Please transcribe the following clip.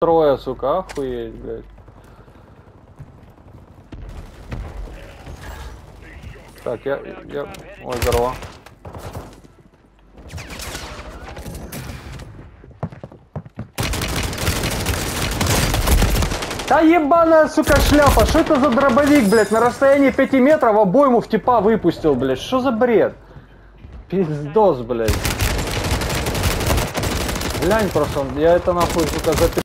трое, сука, охуеть, блядь. Так, я, я... Ой, здорово. Да ебаная, сука, шляпа, что это за дробовик, блядь, на расстоянии 5 метров обойму в типа выпустил, блядь, что за бред? Пиздос, блядь. Глянь просто, я это нахуй, сука, за